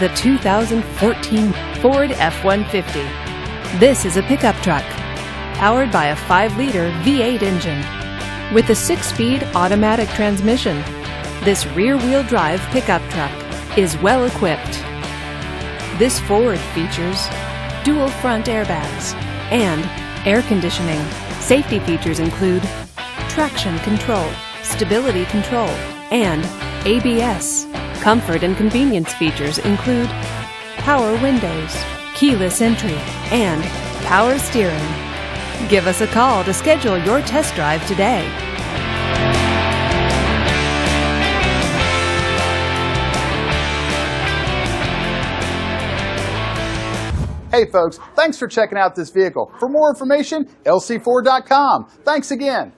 the 2014 Ford F-150. This is a pickup truck powered by a 5-liter V8 engine with a 6-speed automatic transmission. This rear-wheel drive pickup truck is well equipped. This Ford features dual front airbags and air conditioning. Safety features include traction control, stability control, and ABS. Comfort and convenience features include power windows, keyless entry, and power steering. Give us a call to schedule your test drive today. Hey folks, thanks for checking out this vehicle. For more information, lc4.com. Thanks again.